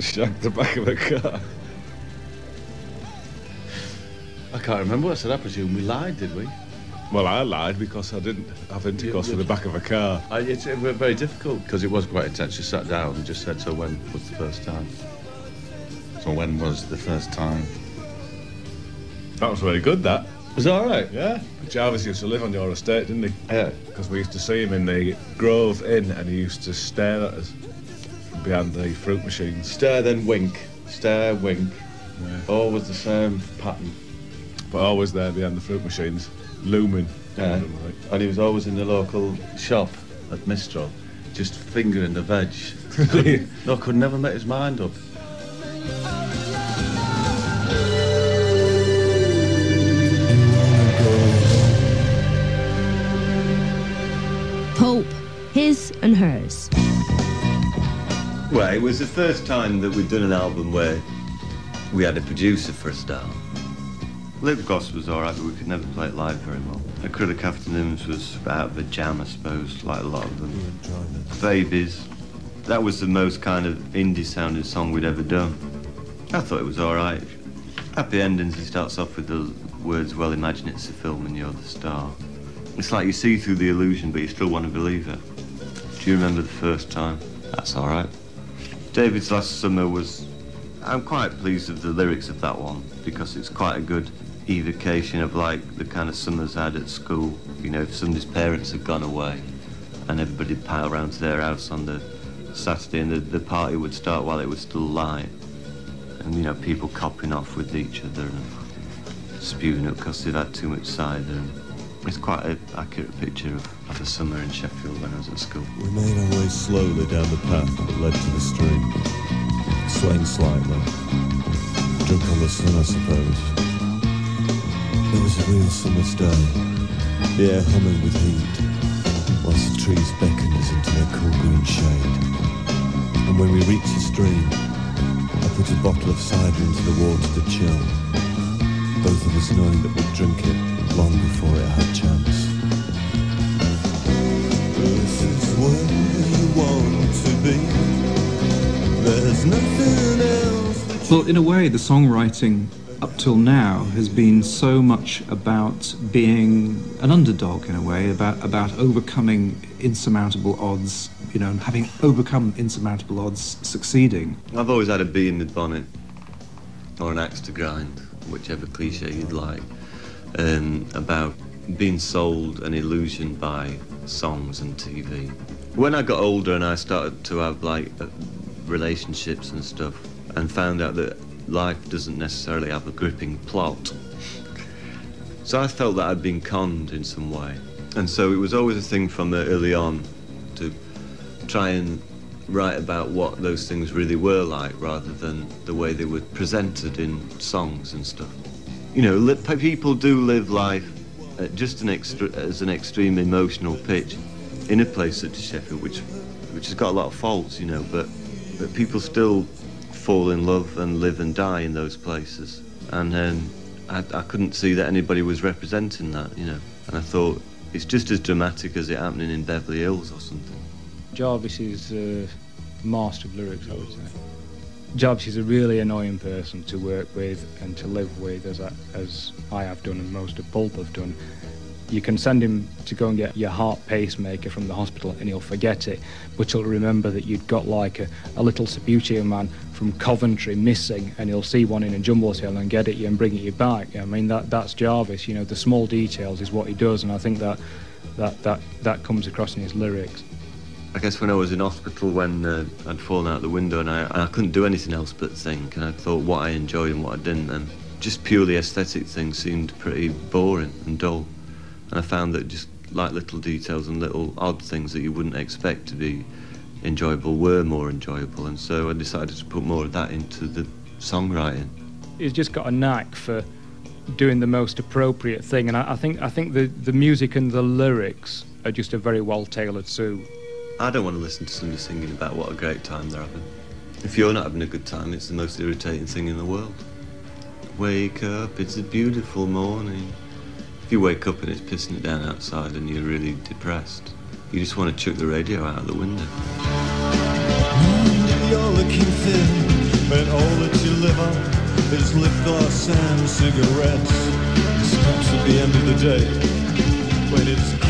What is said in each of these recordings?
Shagged the back of a car. I can't remember what I said. I presume we lied, did we? Well, I lied because I didn't have intercourse with the back of a car. I, it's uh, very difficult because it was quite intense. You sat down and just said, "So when was the first time?" So when was the first time? That was very good, that. Was all right? Yeah. Jarvis used to live on your estate, didn't he? Yeah. Because we used to see him in the Grove Inn and he used to stare at us behind the fruit machines. Stare then wink. Stare wink. Yeah. Always the same pattern. But always there behind the fruit machines, looming. Yeah. And he was always in the local shop at Mistral, just fingering the veg. no, could never make his mind up. Pulp, his and hers. Well, it was the first time that we'd done an album where we had a producer for a start. Lipgloss was all right, but we could never play it live very well. Acrylic Afternoons was out of a jam, I suppose, like a lot of them. Babies, that was the most kind of indie-sounding song we'd ever done. I thought it was all right. Happy Endings, he starts off with the words, well, imagine it's a film and you're the star. It's like you see through the illusion, but you still want to believe it. Do you remember the first time? That's all right. David's Last Summer was... I'm quite pleased with the lyrics of that one because it's quite a good evocation of like the kind of summers I had at school. You know, if somebody's parents had gone away and everybody pile round to their house on the Saturday and the, the party would start while it was still light. And, you know, people copping off with each other and spewing up because they've had too much cider. And it's quite an accurate picture of, of summer in Sheffield when I was at school. We made our way slowly down the path that led to the stream, swaying slightly. Drunk on the sun, I suppose. It was a real summer's day, the air humming with heat, whilst the trees beckoned us into their cool green shade. And when we reached the stream, I put a bottle of cider into the water to chill, both of us knowing that we'd drink it long before it had chance. Well, in a way, the songwriting up till now has been so much about being an underdog in a way, about about overcoming insurmountable odds, you know, and having overcome insurmountable odds, succeeding. I've always had a bee in the bonnet, or an axe to grind, whichever cliche you'd like, um, about being sold an illusion by songs and TV. When I got older and I started to have like uh, relationships and stuff, and found out that life doesn't necessarily have a gripping plot. So I felt that I'd been conned in some way. And so it was always a thing from early on to try and write about what those things really were like rather than the way they were presented in songs and stuff. You know, people do live life at just an as an extreme emotional pitch in a place such as Sheffield, which, which has got a lot of faults, you know, but, but people still fall in love and live and die in those places. And um, I, I couldn't see that anybody was representing that, you know. And I thought, it's just as dramatic as it happening in Beverly Hills or something. Jarvis is a master of lyrics, I would say. Jarvis is a really annoying person to work with and to live with, as I, as I have done and most of Pulp have done. You can send him to go and get your heart pacemaker from the hospital and he'll forget it, but he'll remember that you'd got like a, a little Subbuteo man from Coventry missing and he'll see one in a jumbo sale and get it you and bring it you back. I mean, that, that's Jarvis, you know, the small details is what he does and I think that, that, that, that comes across in his lyrics. I guess when I was in hospital when uh, I'd fallen out the window and I, I couldn't do anything else but think and I thought what I enjoyed and what I didn't and just purely aesthetic things seemed pretty boring and dull. And I found that just like little details and little odd things that you wouldn't expect to be enjoyable were more enjoyable and so I decided to put more of that into the songwriting. He's just got a knack for doing the most appropriate thing and I, I think I think the, the music and the lyrics are just a very well tailored suit. I don't want to listen to somebody singing about what a great time they're having. If you're not having a good time, it's the most irritating thing in the world. Wake up, it's a beautiful morning. If you wake up and it's pissing it down outside and you're really depressed, you just want to chuck the radio out of the window. You're looking thin, river is lip gloss and cigarettes. Snaps at the end of the day when it's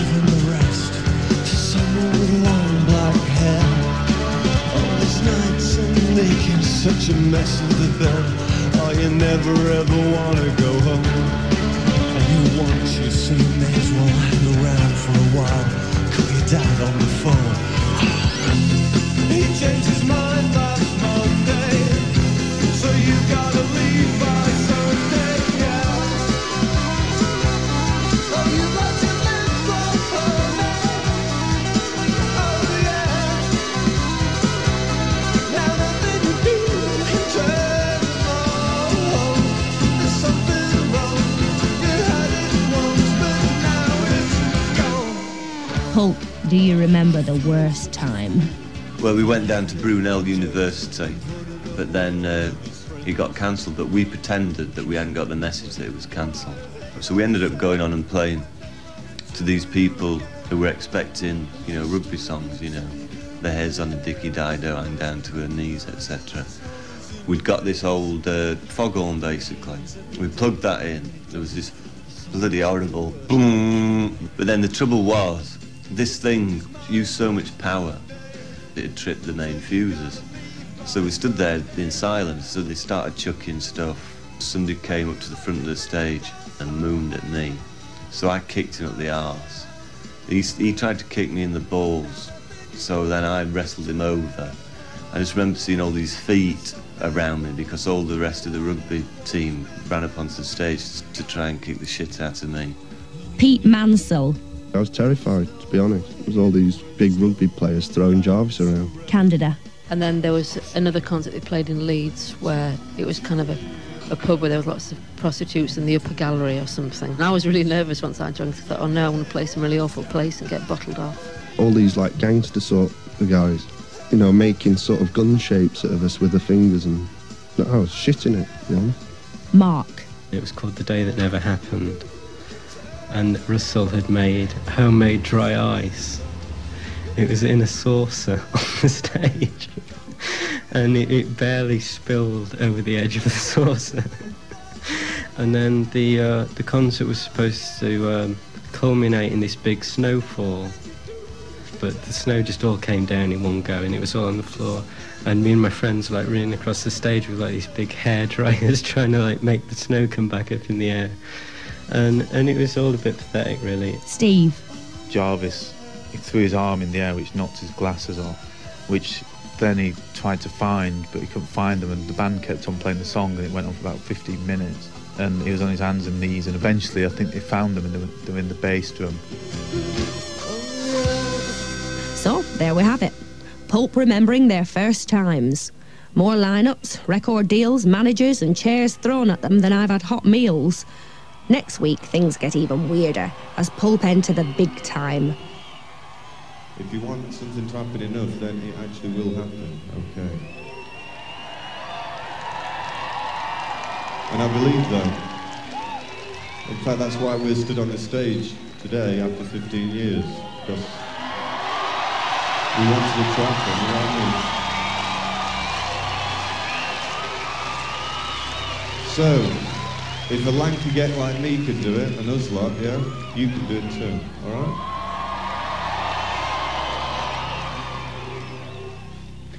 such a mess of the bed. Oh, you never ever wanna go home. And you want you so you may as well hang around for a while. Call your dad on the phone. He changed his mind last Monday, so you gotta leave Pulp, do you remember the worst time? Well, we went down to Brunel University, but then uh, it got cancelled. But we pretended that we hadn't got the message that it was cancelled. So we ended up going on and playing to these people who were expecting, you know, rugby songs, you know, the hairs on a dicky dido hang down to her knees, etc. We'd got this old uh, foghorn basically. We plugged that in. There was this bloody horrible boom. But then the trouble was, this thing used so much power it tripped the main fuses. So we stood there in silence, so they started chucking stuff. Somebody came up to the front of the stage and mooned at me. So I kicked him up the arse. He, he tried to kick me in the balls, so then I wrestled him over. I just remember seeing all these feet around me because all the rest of the rugby team ran up onto the stage to try and kick the shit out of me. Pete Mansell, I was terrified, to be honest. There was all these big rugby players throwing Jarvis around. Candida. And then there was another concert they played in Leeds where it was kind of a, a pub where there was lots of prostitutes in the upper gallery or something. And I was really nervous once I drank. I thought, oh no, I want to play some really awful place and get bottled off. All these like gangster sort of guys, you know, making sort of gun shapes of us with their fingers and I was shitting it, to be honest. Mark. It was called The Day That Never Happened. And Russell had made homemade dry ice. It was in a saucer on the stage. And it, it barely spilled over the edge of the saucer. and then the uh, the concert was supposed to um, culminate in this big snowfall. But the snow just all came down in one go and it was all on the floor. And me and my friends were like running across the stage with like these big hair dryers trying to like make the snow come back up in the air. And and it was all a bit pathetic really. Steve. Jarvis he threw his arm in the air, which knocked his glasses off, which then he tried to find, but he couldn't find them, and the band kept on playing the song, and it went on for about 15 minutes. And he was on his hands and knees, and eventually I think they found them, and they were, they were in the bass drum. So, there we have it. Pulp remembering their first times. More lineups, record deals, managers, and chairs thrown at them than I've had hot meals. Next week, things get even weirder as Pulp enter the big time. If you want something to happen enough, then it actually will happen. Okay. And I believe that. In fact, that's why we're stood on the stage today after 15 years. Because we wanted to happen, you know what I mean? So, if a lanky get like me can do it, and us lot, yeah, you can do it too, alright?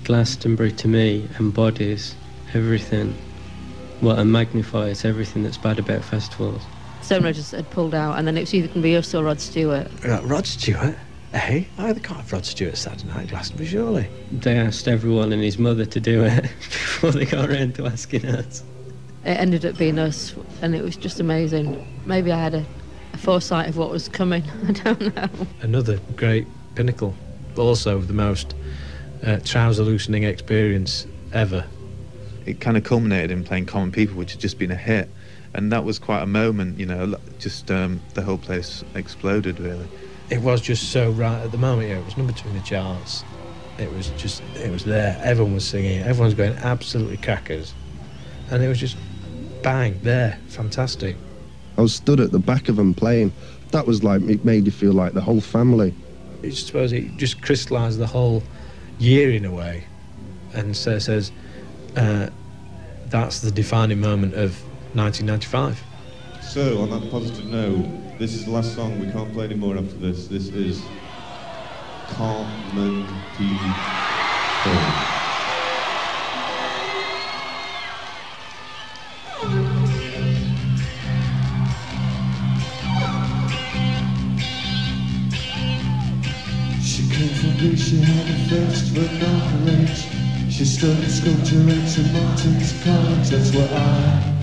Glastonbury to me embodies everything, well, and magnifies everything that's bad about festivals. Stone Roses had pulled out, and then it was either going to be us or Rod Stewart. Uh, Rod Stewart? Eh? Oh, they can't have Rod Stewart Saturday night in Glastonbury, surely. They asked everyone and his mother to do it before they got around to asking us. It ended up being us, and it was just amazing. Maybe I had a, a foresight of what was coming. I don't know. Another great pinnacle. Also, the most uh, trouser loosening experience ever. It kind of culminated in playing Common People, which had just been a hit. And that was quite a moment, you know, just um, the whole place exploded, really. It was just so right at the moment, yeah. It was number two in the charts. It was just, it was there. Everyone was singing. Everyone's going absolutely crackers. And it was just bang, there, fantastic. I was stood at the back of them playing. That was like, it made you feel like the whole family. I suppose it just crystallised the whole year in a way. And so says, uh, that's the defining moment of 1995. So, on that positive note, this is the last song. We can't play any more after this. This is Carmen P. first but not rich She studied sculpture at St Martin's College That's where I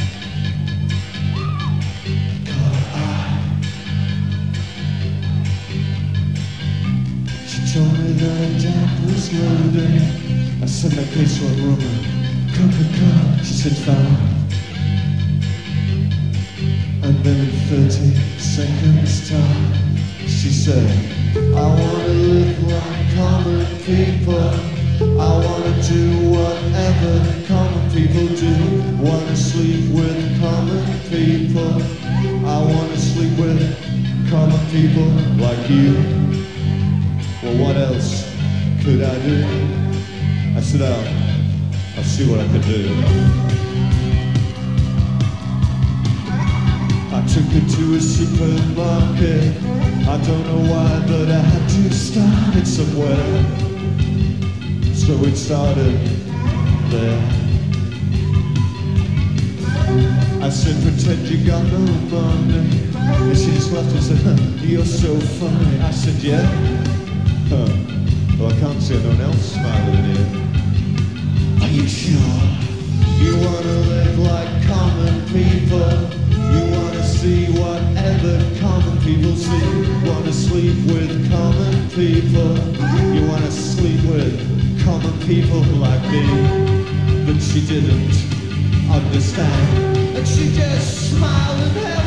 She told me that her dad was loaded I said my case for was rumor Coca-Cola She said fine. Are you sure? You wanna live like common people. You wanna see whatever common people see. Wanna sleep with common people. You wanna sleep with common people like me. But she didn't understand. And she just smiled and held.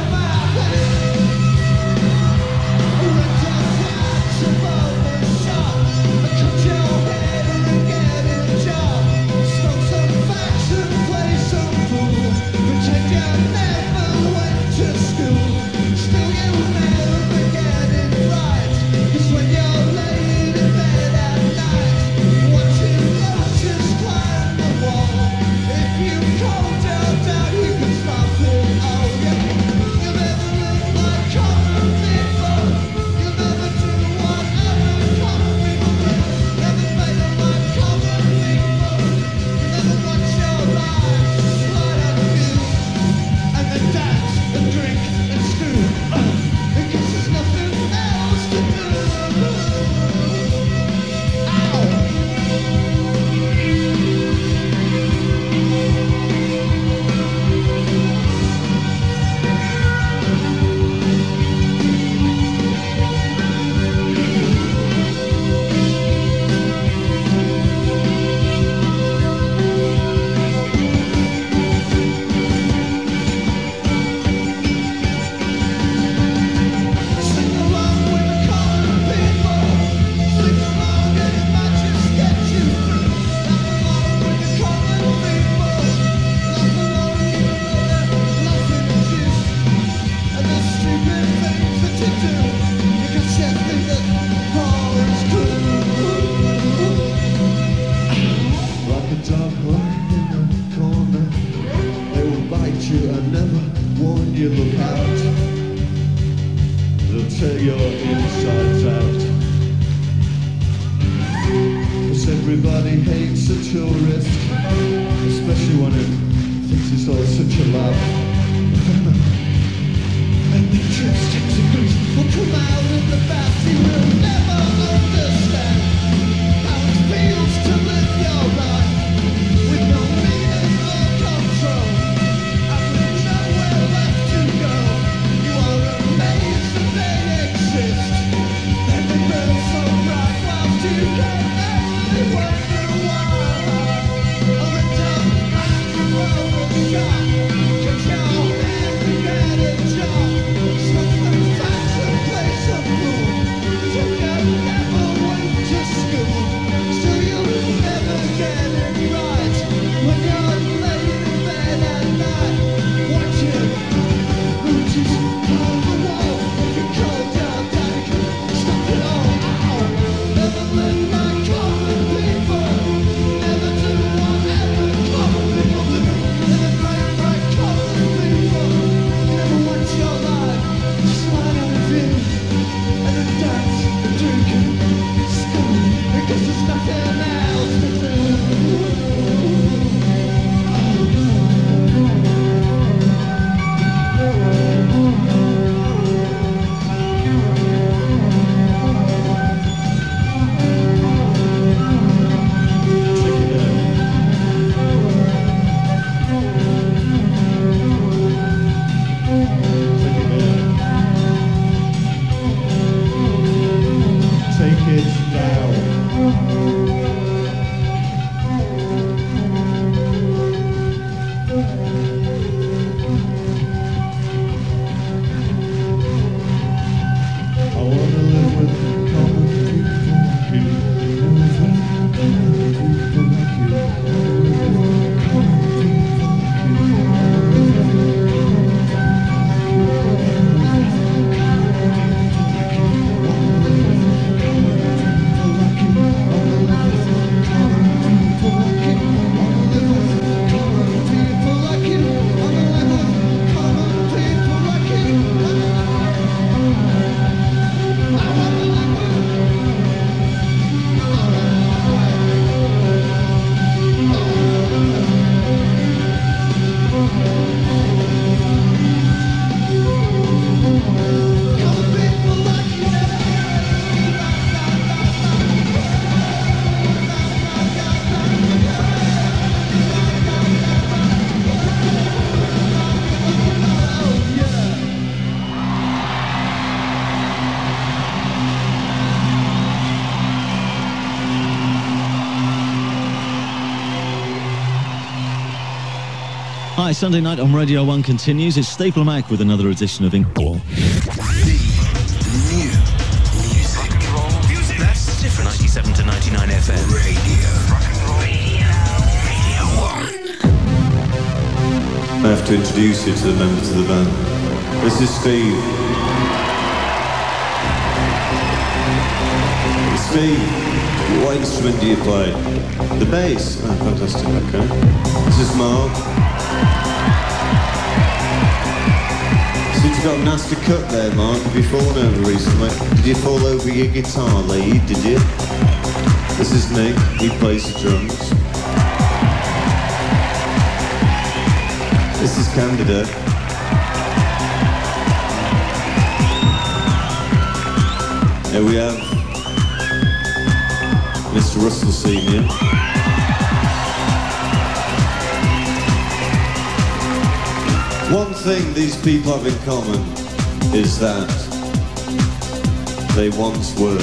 Sunday night on Radio 1 continues. It's Staple Mac with another edition of Inkball. That's different. 97 to 99 FM. Radio. Radio. Radio 1. I have to introduce you to the members of the band. This is Steve. Steve, what instrument do you play? The bass. Oh, fantastic. Okay. This is Mark. Got nasty cut there, Mark, have you fallen over recently? Did you fall over your guitar lead? Did you? This is Nick. He plays the drums. This is Candida. Here we have Mr. Russell Senior. One thing these people have in common is that they once were.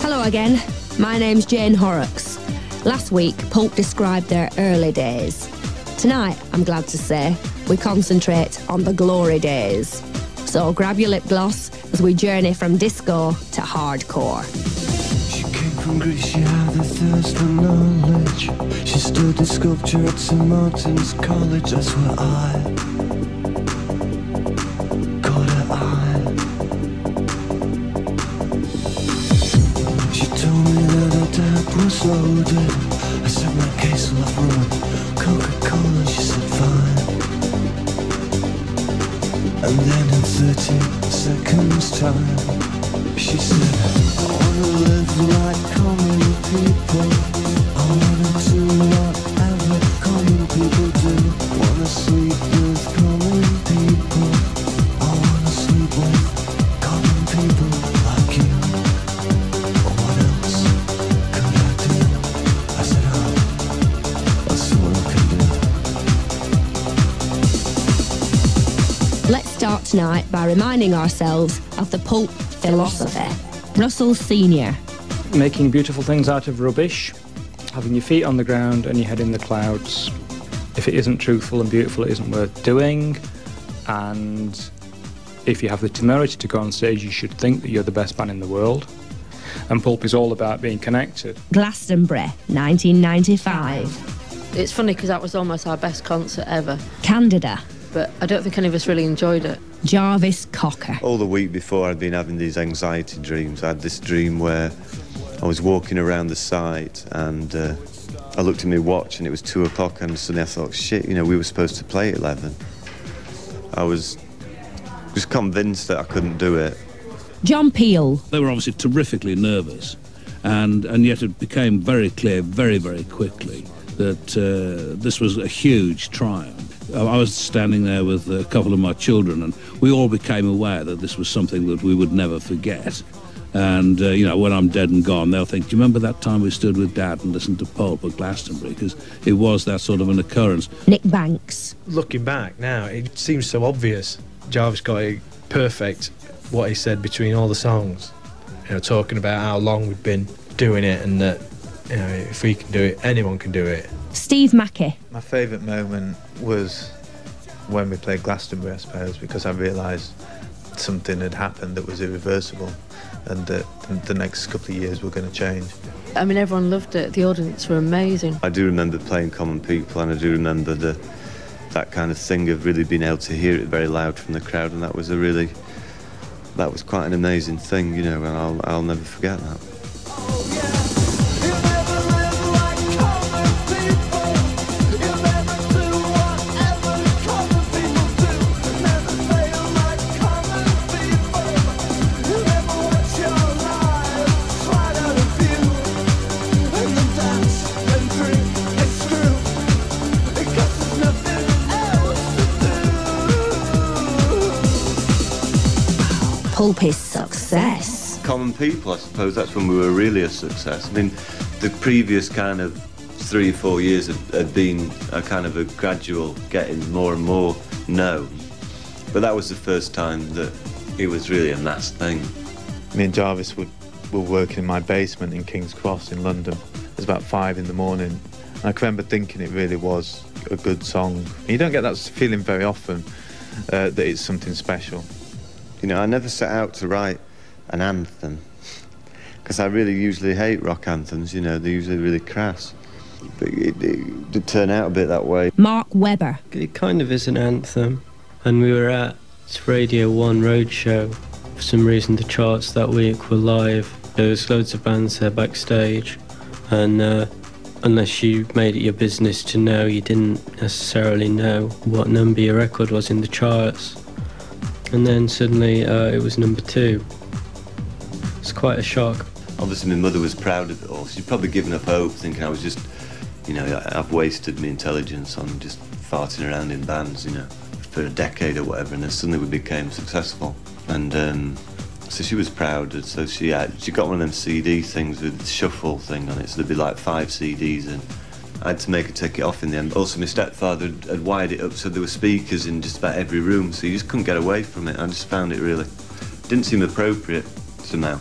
Hello again. My name's Jane Horrocks. Last week, Pulp described their early days. Tonight, I'm glad to say, we concentrate on the glory days. So grab your lip gloss as we journey from disco to hardcore. She Came from Greece, she had a thirst for knowledge. She stood a sculpture at St. Martin's College, that's where I. She told me that her dad was loaded. Seconds time, she said, reminding ourselves of the Pulp philosophy. Russell Senior. Making beautiful things out of rubbish, having your feet on the ground and your head in the clouds. If it isn't truthful and beautiful, it isn't worth doing. And if you have the temerity to go on stage, you should think that you're the best band in the world. And Pulp is all about being connected. Glastonbury, 1995. It's funny because that was almost our best concert ever. Candida. But I don't think any of us really enjoyed it. Jarvis Cocker. All the week before, I'd been having these anxiety dreams. I had this dream where I was walking around the site and uh, I looked at my watch and it was two o'clock, and suddenly I thought, shit, you know, we were supposed to play at 11. I was just convinced that I couldn't do it. John Peel. They were obviously terrifically nervous, and, and yet it became very clear very, very quickly that uh, this was a huge triumph. I was standing there with a couple of my children, and we all became aware that this was something that we would never forget. And, uh, you know, when I'm dead and gone, they'll think, do you remember that time we stood with Dad and listened to Pulp at Glastonbury? Because it was that sort of an occurrence. Nick Banks. Looking back now, it seems so obvious. Jarvis got it perfect what he said between all the songs. You know, talking about how long we've been doing it and that, you know, if we can do it, anyone can do it. Steve Mackey. My favourite moment was when we played Glastonbury, I suppose, because I realised something had happened that was irreversible and that the next couple of years were going to change. I mean, everyone loved it. The audience were amazing. I do remember playing Common People, and I do remember the that kind of thing of really being able to hear it very loud from the crowd, and that was a really that was quite an amazing thing, you know, and I'll I'll never forget that. Oh, Pulp's success. Common People, I suppose that's when we were really a success. I mean, the previous kind of three or four years had, had been a kind of a gradual getting more and more known. But that was the first time that it was really a mass thing. Me and Jarvis would, were working in my basement in King's Cross in London. It was about five in the morning. And I can remember thinking it really was a good song. And you don't get that feeling very often uh, that it's something special. You know, I never set out to write an anthem because I really usually hate rock anthems. You know, they're usually really crass. But it, it did turn out a bit that way. Mark Webber. It kind of is an anthem. And we were at Radio 1 Roadshow. For some reason, the charts that week were live. There was loads of bands there backstage. And uh, unless you made it your business to know, you didn't necessarily know what number your record was in the charts. And then suddenly uh, it was number two. It's quite a shock. Obviously, my mother was proud of it all. She'd probably given up hope, thinking I was just, you know, I've wasted my intelligence on just farting around in bands, you know, for a decade or whatever. And then suddenly we became successful. And um, so she was proud. So she had, she got one of them CD things with shuffle thing on it. So there'd be like five CDs and I had to make her take it off in the end. Also, my stepfather had, had wired it up so there were speakers in just about every room, so you just couldn't get away from it. I just found it really didn't seem appropriate somehow.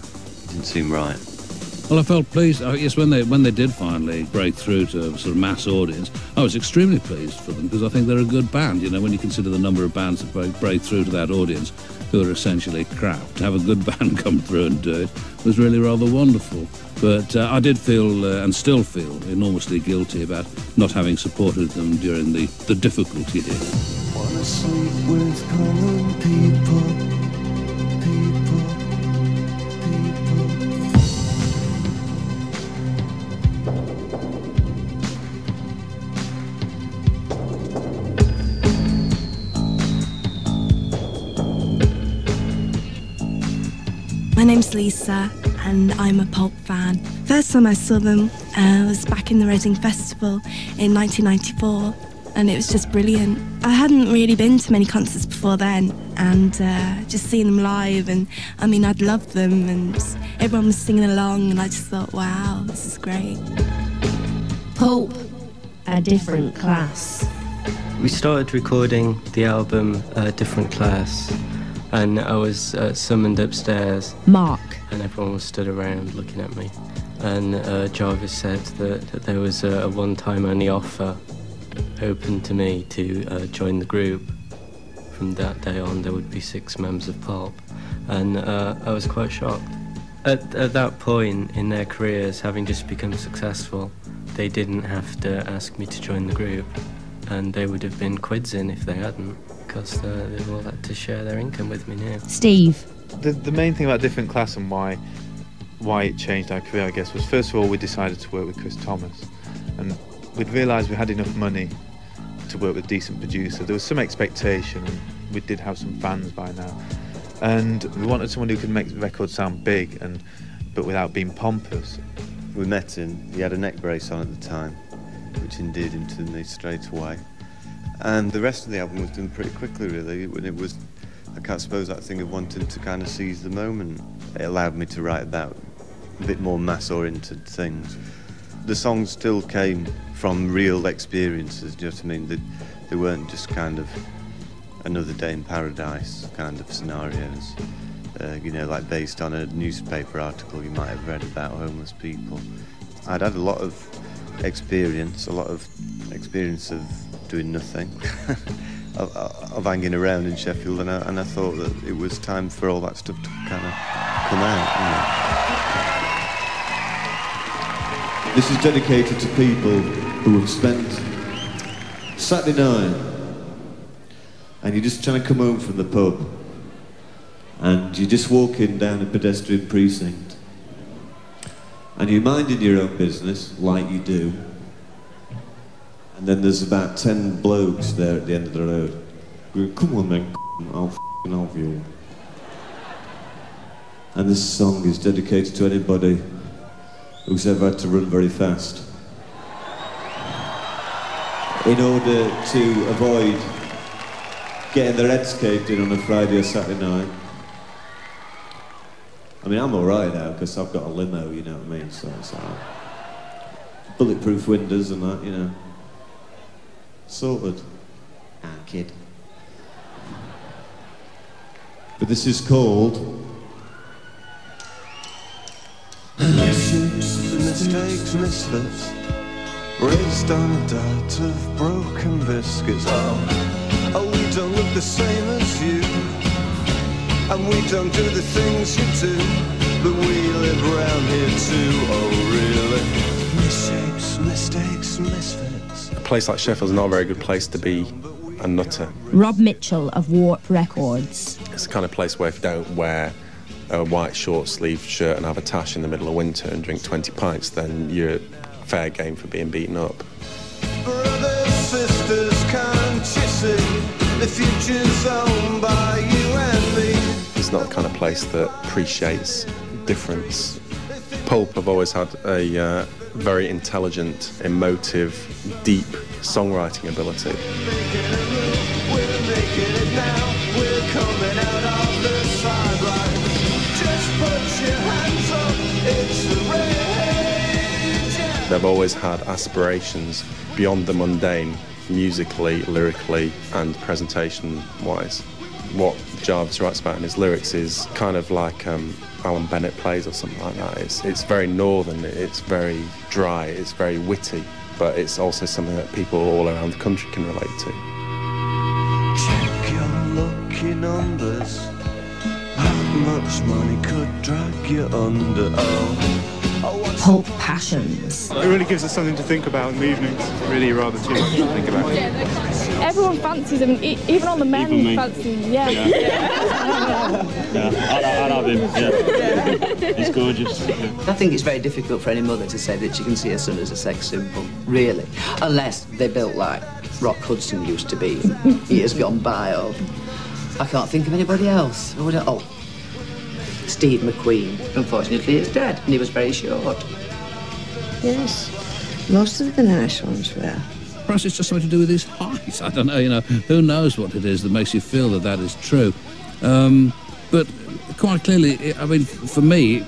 Didn't seem right. Well, I felt pleased. Oh, yes, when they when they did finally break through to a sort of mass audience, I was extremely pleased for them because I think they're a good band. You know, when you consider the number of bands that break, break through to that audience who are essentially crap, to have a good band come through and do it was really rather wonderful. But uh, I did feel uh, and still feel enormously guilty about not having supported them during the, the difficult years. Lisa, and I'm a Pulp fan. First time I saw them uh, was back in the Reading Festival in 1994, and it was just brilliant. I hadn't really been to many concerts before then, and uh, just seeing them live, and I mean, I'd loved them, and everyone was singing along, and I just thought, wow, this is great. Pulp, a different class. We started recording the album A Different Class, and I was uh, summoned upstairs. Mark. And everyone was stood around looking at me. And uh, Jarvis said that, that there was a, a one time only offer open to me to uh, join the group. From that day on, there would be six members of Pulp. And uh, I was quite shocked. At, at that point in their careers, having just become successful, they didn't have to ask me to join the group. And they would have been quids in if they hadn't, because uh, they've all had to share their income with me now. Steve. The, the main thing about different class and why why it changed our career, I guess, was first of all we decided to work with Chris Thomas, and we'd realised we had enough money to work with a decent producer. There was some expectation, and we did have some fans by now, and we wanted someone who could make the record sound big and but without being pompous. We met him. He had a neck brace on at the time, which endeared him to me straight away. And the rest of the album was done pretty quickly, really. When it was, I can't suppose that thing of wanting to kind of seize the moment. It allowed me to write about a bit more mass-oriented things. The songs still came from real experiences. Do you know what I mean? They, they weren't just kind of another day in paradise kind of scenarios. Uh, you know, like based on a newspaper article you might have read about homeless people. I'd had a lot of experience, a lot of experience of doing nothing, of, uh, of hanging around in Sheffield, and I, and I thought that it was time for all that stuff to kind of come out. You know. This is dedicated to people who have spent Saturday night and you're just trying to come home from the pub and you're just walking down a pedestrian precinct and you're minding your own business like you do and then there's about 10 blokes there at the end of the road going, come on then, I'll f***ing have you. And this song is dedicated to anybody who's ever had to run very fast in order to avoid getting their heads caved in on a Friday or Saturday night. I mean, I'm alright now because I've got a limo, you know what I mean? So it's alright. bulletproof windows and that, you know. Sorted. Ah, kid. But this is called Misshapes, mistakes, misfits Raised on a diet of broken biscuits Oh, oh, we don't look the same as you And we don't do the things you do But we live around here too, oh really Misshapes, mistakes, misfits A place like Sheffield's not a very good place to be a nutter. Rob Mitchell of Warp Records. It's the kind of place where if you don't wear a white short sleeved shirt and have a tash in the middle of winter and drink 20 pints, then you're fair game for being beaten up. Brothers, sisters, can't you see The future's owned by you and me It's not the kind of place that appreciates difference. Pulp have always had a uh, very intelligent, emotive, deep songwriting ability. They've always had aspirations beyond the mundane, musically, lyrically, and presentation wise. What Jarvis writes about in his lyrics is kind of like um, Alan Bennett plays or something like that. It's, it's very northern, it's very dry, it's very witty, but it's also something that people all around the country can relate to. Check your lucky numbers How much money could drag you under Oh Pulp Passions. It really gives us something to think about in the evenings. Really rather too much to think about. Everyone fancies him, e- even on the men Even me. fancy him. Yeah. Yeah, I, I love him. Yeah. He's gorgeous. I think it's very difficult for any mother to say that she can see her son as a sex symbol, really. Unless they're built like Rock Hudson used to be he has gone by, or I can't think of anybody else. Who would I- Oh, Steve McQueen. Unfortunately, is dead, and he was very short. Yes. Most of the nice ones were. Perhaps it's just something to do with his height. I don't know. You know, who knows what it is that makes you feel that that is true. Um, but quite clearly, I mean, for me,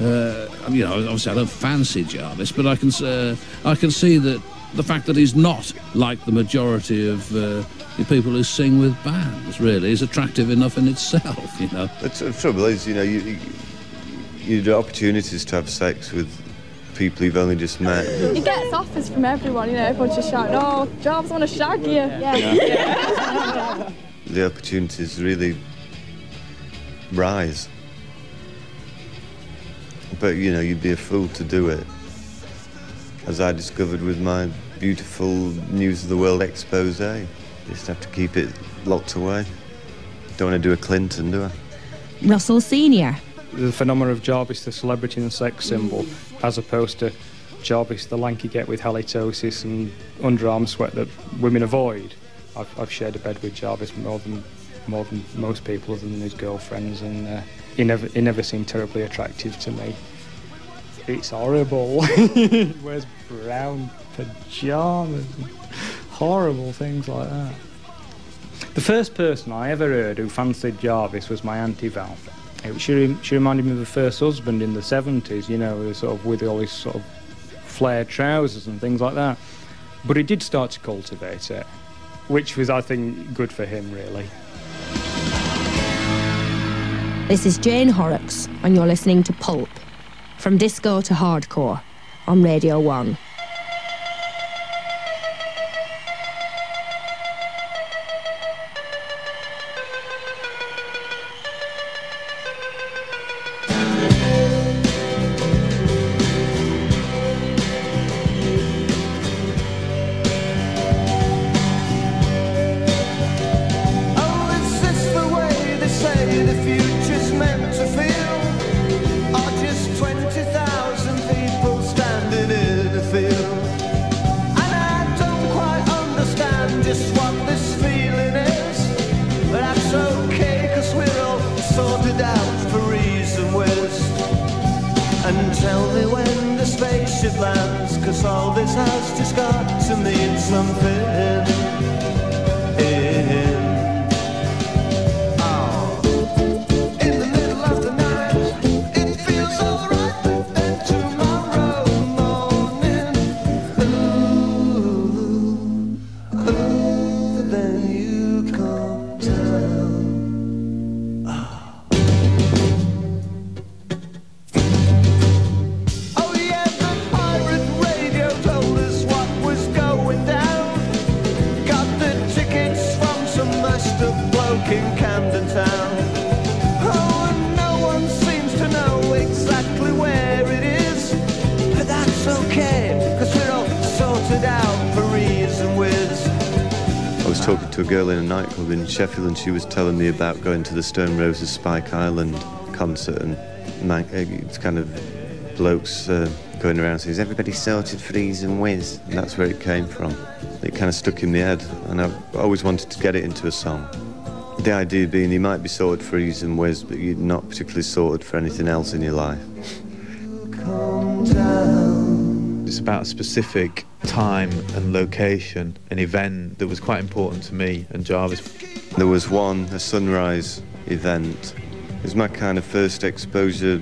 uh, you know, obviously I don't fancy Jarvis, but I can uh, I can see that the fact that he's not like the majority of uh, the people who sing with bands really is attractive enough in itself. You know. The t- trouble is, you know, you, you, you do opportunities to have sex with people you've only just met. He gets offers from everyone, you know, everyone's just shouting, oh, Jobs want to shag you. Yeah. The opportunities really rise. But, you know, you'd be a fool to do it. As I discovered with my beautiful News of the World expose. Just have to keep it locked away. Don't want to do a Clinton, do I? Russell Senior. The phenomenon of Jarvis, the celebrity and sex symbol, as opposed to Jarvis, the lanky get with halitosis and underarm sweat that women avoid. I've, I've shared a bed with Jarvis more than more than most people, other than his girlfriends, and uh, he never he never seemed terribly attractive to me. It's horrible. he wears brown pajamas, horrible things like that. The first person I ever heard who fancied Jarvis was my Auntie Val. It, she, she reminded me of her first husband in the 70s, you know, sort of with all his sort of flared trousers and things like that. But he did start to cultivate it, which was, I think, good for him, really. This is Jane Horrocks, and you're listening to Pulp. From disco to hardcore on Radio 1. To a girl in a nightclub in Sheffield, and she was telling me about going to the Stone Roses Spike Island concert, and man, it's kind of blokes uh, going around saying, "Is everybody sorted for ease and whiz?" And that's where it came from. It kind of stuck in my head, and I've always wanted to get it into a song. The idea being you might be sorted for ease and whiz, but you're not particularly sorted for anything else in your life. It's about a specific time and location, an event that was quite important to me and Jarvis. There was one, a sunrise event. It was my kind of first exposure,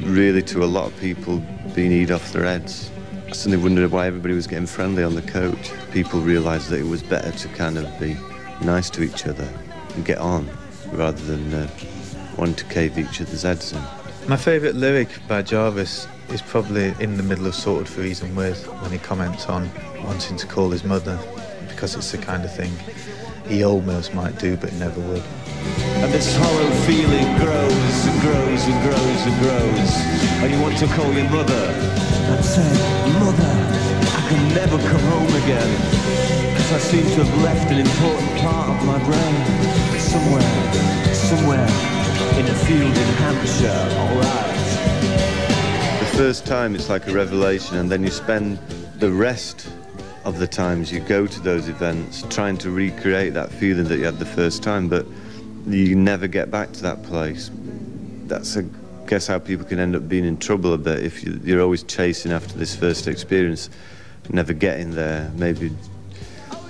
really, to a lot of people being eat off their heads. I suddenly wondered why everybody was getting friendly on the coach. People realised that it was better to kind of be nice to each other and get on, rather than uh, wanting to cave each other's heads in. My favourite lyric by Jarvis is probably in the middle of Sorted for and With when he comments on wanting to call his mother because it's the kind of thing he almost might do but never would. And this hollow feeling grows and grows and grows and grows. And you want to call your mother and say, Mother, I can never come home again. Because I seem to have left an important part of my brain. Somewhere, somewhere in a field in Hampshire, alright. First time it's like a revelation, and then you spend the rest of the times you go to those events trying to recreate that feeling that you had the first time, but you never get back to that place. That's, I guess, how people can end up being in trouble a bit if you, you're always chasing after this first experience, never getting there. Maybe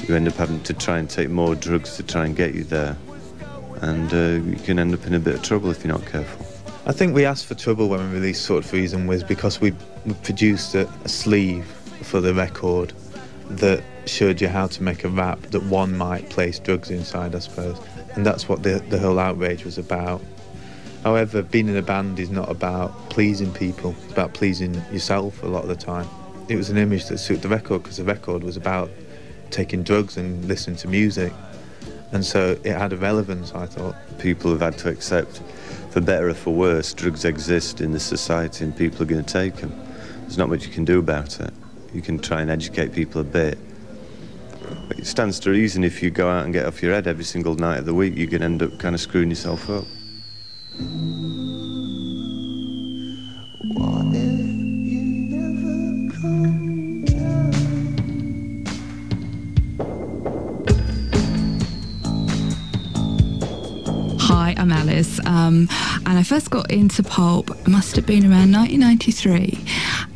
you end up having to try and take more drugs to try and get you there, and uh, you can end up in a bit of trouble if you're not careful. I think we asked for trouble when we released Sorted for E's and Wizz because we, produced a, a sleeve for the record that showed you how to make a wrap that one might place drugs inside, I suppose. And that's what the, the whole outrage was about. However, being in a band is not about pleasing people, it's about pleasing yourself a lot of the time. It was an image that suited the record because the record was about taking drugs and listening to music. And so it had a relevance, I thought. People have had to accept, for better or for worse, drugs exist in this society and people are going to take them. There's not much you can do about it. You can try and educate people a bit. But it stands to reason if you go out and get off your head every single night of the week, you can end up kind of screwing yourself up. Hi, um, and I first got into pulp. Must have been around 1993,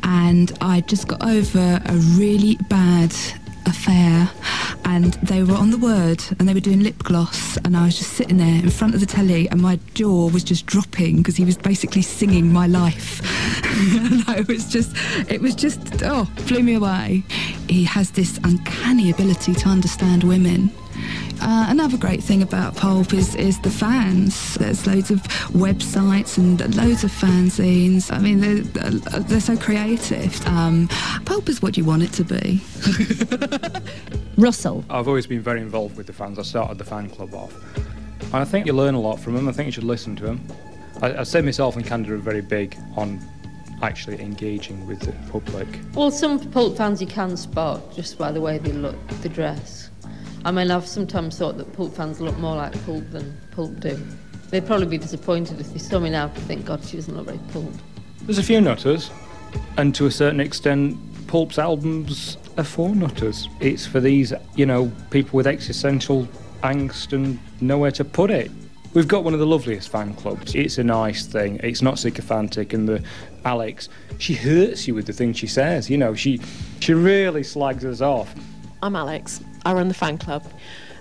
and I just got over a really bad affair, and they were on the word, and they were doing Lipgloss, and I was just sitting there in front of the telly, and my jaw was just dropping because he was basically singing my life. and I was just, it was just, oh, blew me away. He has this uncanny ability to understand women. Uh, another great thing about Pulp is, is the fans. There's loads of websites and loads of fanzines. I mean, they're, they're so creative. Um, Pulp is what you want it to be. Russell. I've always been very involved with the fans. I started the fan club off. And I think you learn a lot from them. I think you should listen to them. I, I say myself and Candida are very big on actually engaging with the public. Well, some pulp fans you can spot just by the way they look, the dress. I mean, I've sometimes thought that pulp fans look more like pulp than pulp do. They'd probably be disappointed if they saw me now to think, God, she doesn't look very pulp. There's a few nutters, and to a certain extent, Pulp's albums are for nutters. It's for these, you know, people with existential angst and nowhere to put it. We've got one of the loveliest fan clubs. It's a nice thing. It's not sycophantic, and the Alex, she hurts you with the things she says. You know, she she really slags us off. I'm Alex. I run the fan club.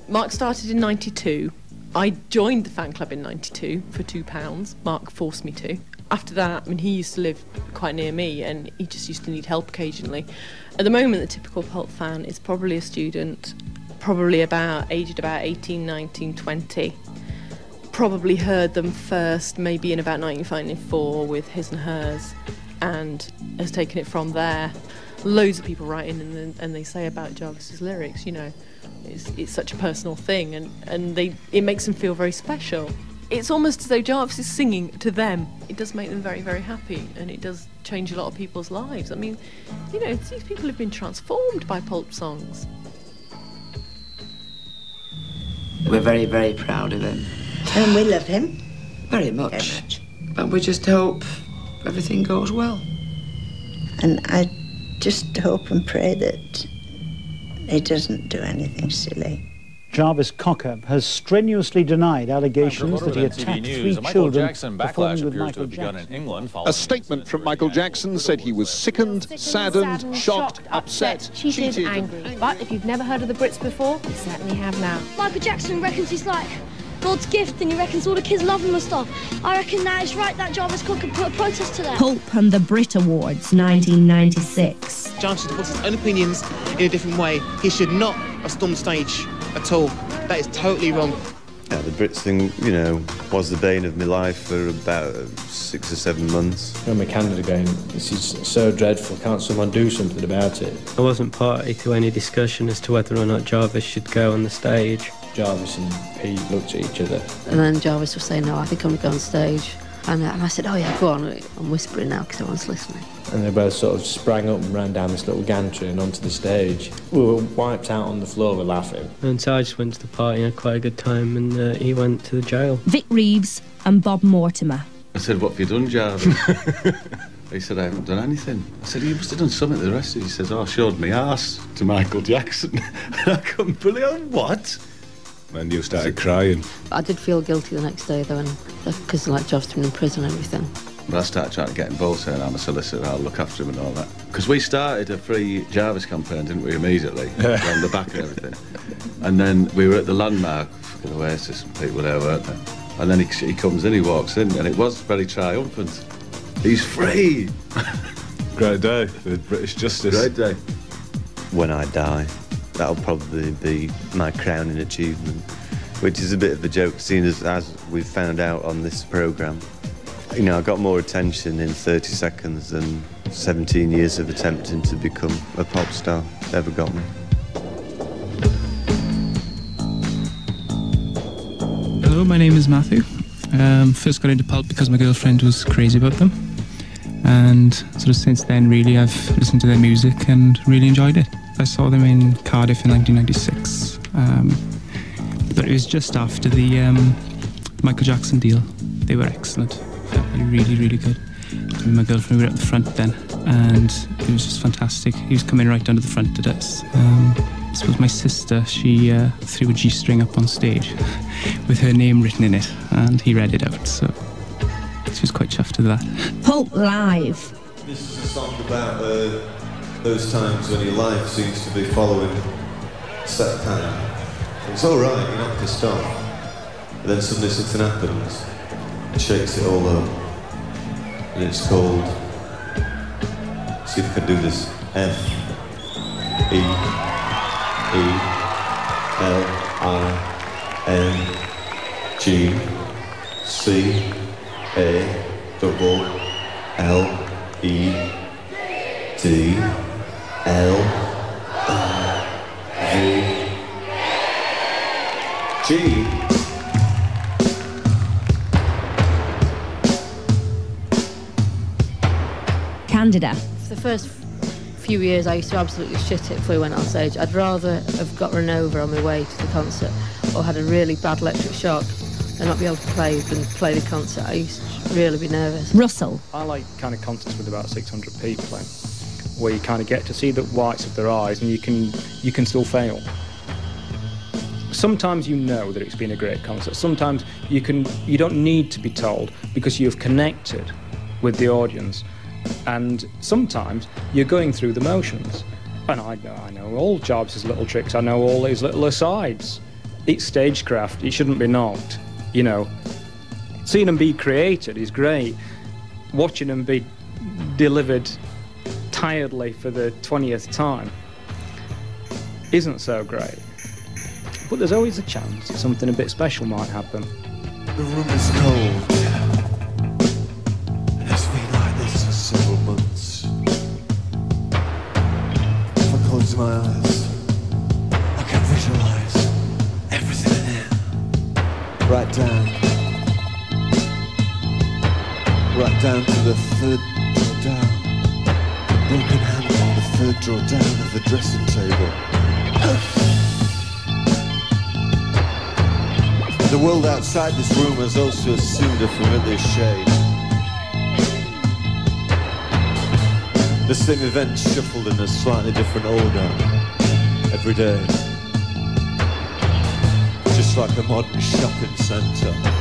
Mark started in 92. I joined the fan club in 92 for £2. Mark forced me to. After that, I mean, he used to live quite near me and he just used to need help occasionally. At the moment, the typical Pulp fan is probably a student, probably about aged about 18, 19, 20. Probably heard them first, maybe in about 1994 with His and Hers, and has taken it from there loads of people write in and, and they say about Jarvis's lyrics, you know, it's, it's such a personal thing and, and they it makes them feel very special. It's almost as though Jarvis is singing to them. It does make them very, very happy and it does change a lot of people's lives. I mean, you know, these people have been transformed by pulp songs. We're very, very proud of him. And we love him. Very much. But we just hope everything goes well. And I just hope and pray that he doesn't do anything silly. Jarvis Cocker has strenuously denied allegations that he attacked with three News, a children Jackson performing backlash with appears to Michael Jackson. in England. A statement from Michael Jackson said he was sickened, saddened, shocked, upset, cheated, cheated. angry. But if you've never heard of the Brits before, you certainly have now. Michael Jackson reckons he's like God's gift and he reckons all the kids love him and stuff. I reckon that is right that Jarvis Cocker put a protest to that. Pulp and the Brit Awards 1996. Jarvis should have put his own opinions in a different way. He should not have stormed the stage at all. That is totally wrong. Yeah, the Brits thing, you know, was the bane of my life for about uh, six or seven months. I'm a candidate going, this is so dreadful, can't someone do something about it? I wasn't party to any discussion as to whether or not Jarvis should go on the stage. Jarvis and Pete looked at each other. And then Jarvis was saying, no, I think I'm going to go on stage. And, uh, and I said, oh yeah, go on. I'm whispering now because everyone's listening. And they both sort of sprang up and ran down this little gantry and onto the stage. We were wiped out on the floor with laughing. And so I just went to the party and had quite a good time, and uh, he went to the jail. Vic Reeves and Bob Mortimer. I said, what have you done, Jarvis? he said, I haven't done anything. I said, you must have done something to the rest of you. He says, oh, I showed me ass to Michael Jackson. and I couldn't believe what? And you started crying. I did feel guilty the next day, though, because like Jarvis been in prison and everything. But I started trying to get involved, saying I'm a solicitor, I'll look after him and all that. Because we started a free Jarvis campaign, didn't we, immediately, on the back and everything. And then we were at the landmark, fucking Oasis, and people there, weren't there? And then he, he comes in, he walks in, and it was very triumphant. He's free! Great day for British justice. Great day. When I die, that'll probably be my crowning achievement, which is a bit of a joke, seeing as, as we've found out on this programme. You know, I got more attention in 30 seconds than 17 years of attempting to become a pop star ever got me. Hello, my name is Matthew. Um, first got into pulp because my girlfriend was crazy about them. And sort of since then, really, I've listened to their music and really enjoyed it. I saw them in Cardiff in 1996. Um, but it was just after the um, Michael Jackson deal. They were excellent. Really, really good. Me and my girlfriend were at the front then, and it was just fantastic. He was coming right under the front at us. Um, I suppose my sister, she uh, threw a G string up on stage with her name written in it, and he read it out. So she was quite chuffed with that. Pulp Live. This is a song about uh, those times when your life seems to be following set time. It's all right, you're not pissed off. But then suddenly something happens and shakes it all up. And it's called, see if I can do this, F E E L I N G C A double L E D L I V G. Candida. For the first few years, I used to absolutely shit it before we went on stage. I'd rather have got run over on my way to the concert or had a really bad electric shock and not be able to play than play the concert. I used to really be nervous. Russell. I like kind of concerts with about 600 people in, where you kind of get to see the whites of their eyes and you can you can still fail. Sometimes you know that it's been a great concert. Sometimes you can you don't need to be told because you've connected with the audience. And sometimes you're going through the motions. And I know I know all Jarvis's little tricks. I know all his little asides. It's stagecraft. It shouldn't be knocked. You know, seeing them be created is great. Watching them be delivered tiredly for the 20th time isn't so great. But there's always a chance that something a bit special might happen. The room is cold. It has been like this for several months. If I close my eyes, I can visualize everything in here. Right down. Right down to the third down. The broken handle on the third drawer down of the dressing table. the world outside this room has also assumed a familiar shade. The same events shuffled in a slightly different order every day. Just like a modern shopping centre.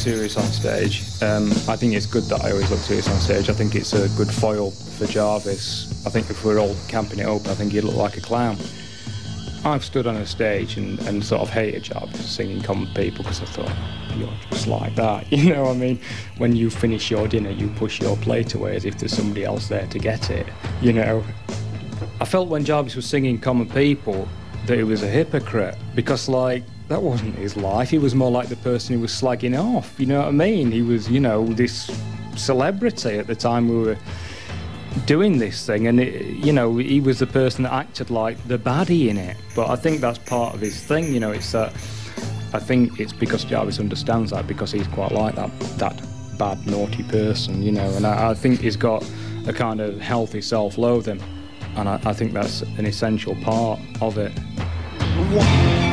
Serious on stage. Um, I think it's good that I always look serious on stage. I think it's a good foil for Jarvis. I think if we're all camping it up, I think he'd look like a clown. I've stood on a stage and, and sort of hated Jarvis singing Common People because I thought, you're just like that. You know what I mean? When you finish your dinner, you push your plate away as if there's somebody else there to get it. You know? I felt when Jarvis was singing Common People that he was a hypocrite because, like, that wasn't his life. He was more like the person who was slagging off. You know what I mean? He was, you know, this celebrity at the time we were doing this thing, and it, you know, he was the person that acted like the baddie in it. But I think that's part of his thing. You know, it's that. I think it's because Jarvis understands that because he's quite like that that bad naughty person. You know, and I, I think he's got a kind of healthy self-loathing, and I, I think that's an essential part of it. is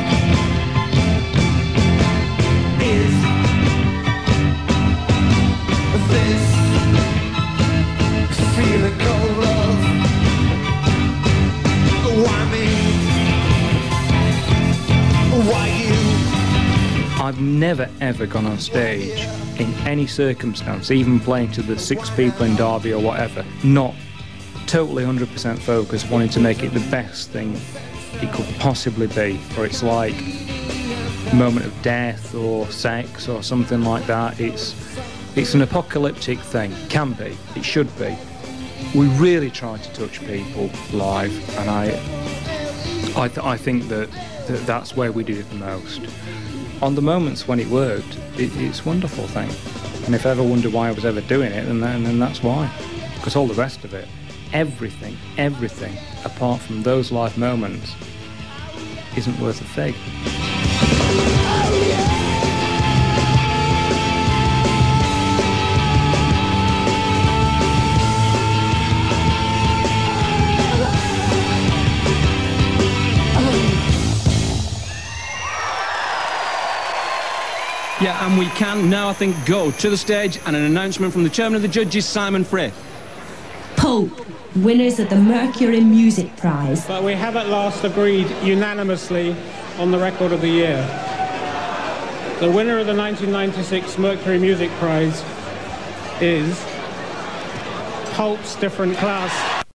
I've never ever gone on stage in any circumstance, even playing to the six people in Derby or whatever, not totally 100% focused, wanting to make it the best thing it could possibly be. Or it's like moment death or sex or something like that. It's it's an apocalyptic thing. Can be. It should be. We really try to touch people live, and I I, th- I think that, that that's where we do it the most. On the moments when it worked, it, it's a wonderful thing. And if I ever wonder why I was ever doing it, then, then, then that's why. Because all the rest of it, everything, everything, apart from those live moments, isn't worth a fig. Yeah, and we can now, I think, go to the stage and an announcement from the chairman of the judges, Simon Frith. Pulp, winners of the Mercury Music Prize. But we have at last agreed unanimously on the record of the year. The winner of the 1996 Mercury Music Prize is Pulp's Different Class.